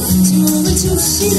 让我们一起期